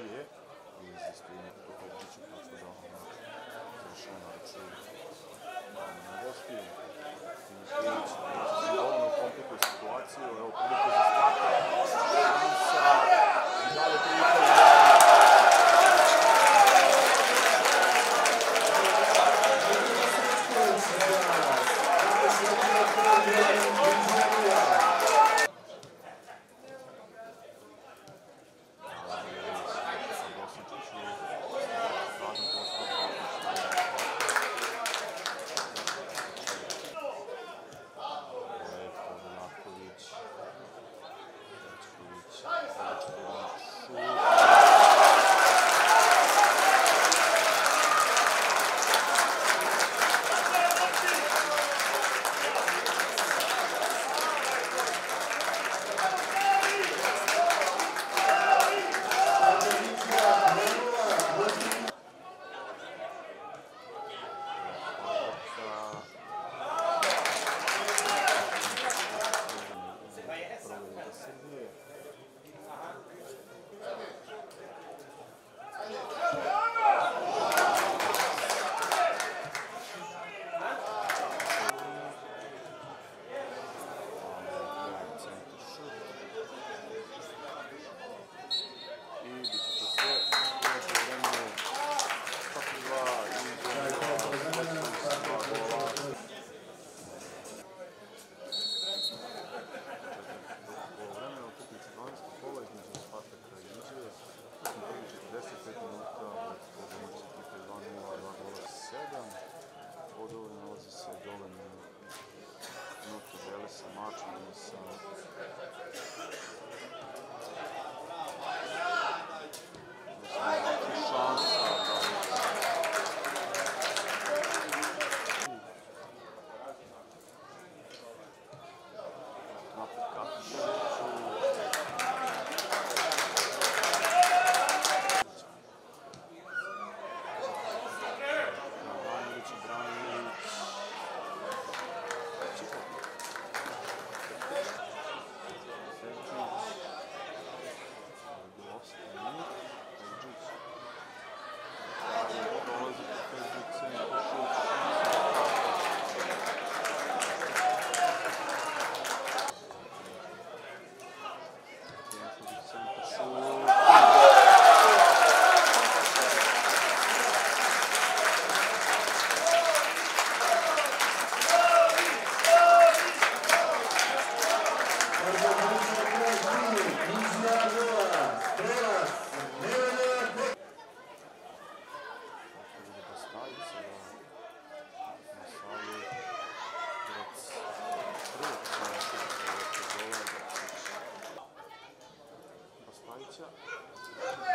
żyje. I zyskujemy tylko w życiu, na przykład na wzruszenia, na Włoszki, Good shot.